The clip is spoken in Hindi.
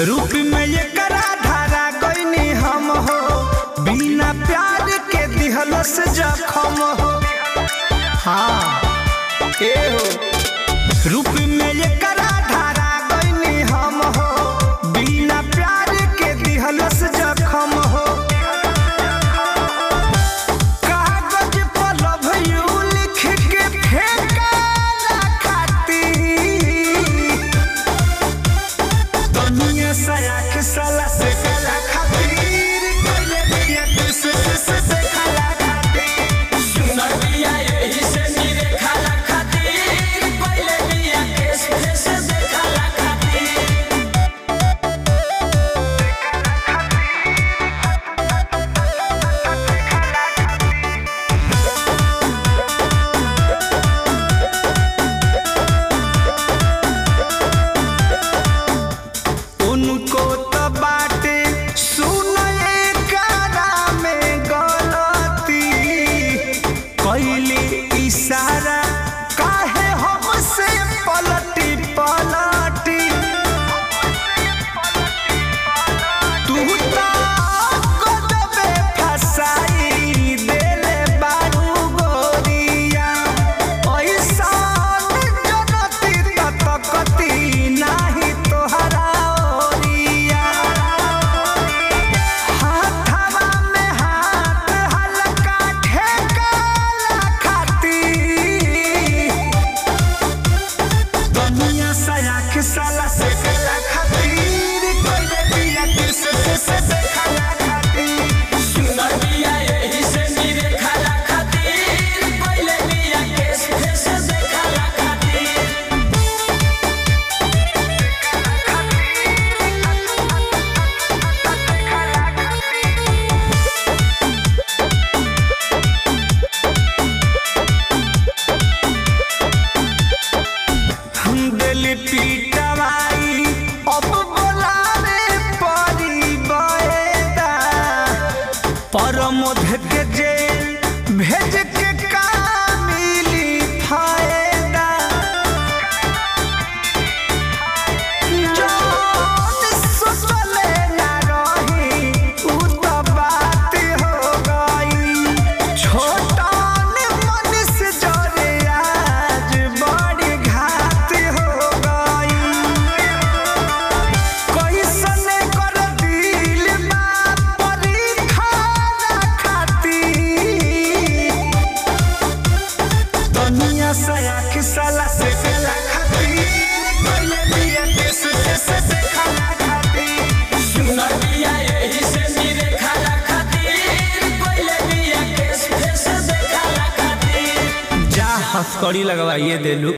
रूप में ये करा धारा कोई हम हो। बिना प्यार के दिहलस जखम हो। हाँ ए हो। a পরম থেকে যে ভেজ हथकड़ी लगवाइए दे लू